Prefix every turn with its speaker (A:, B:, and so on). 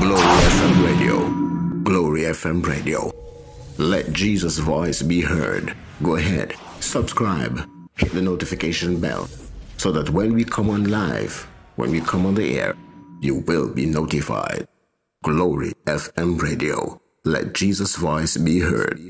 A: Glory FM Radio. Glory FM Radio. Let Jesus' voice be heard. Go ahead, subscribe, hit the notification bell so that when we come on live, when we come on the air, you will be notified. Glory FM Radio. Let Jesus' voice be heard.